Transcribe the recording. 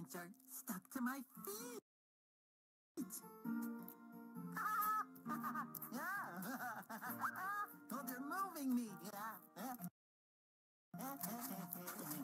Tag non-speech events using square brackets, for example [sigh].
servants are stuck to my feet. [laughs] oh, they're [laughs] moving me. [laughs]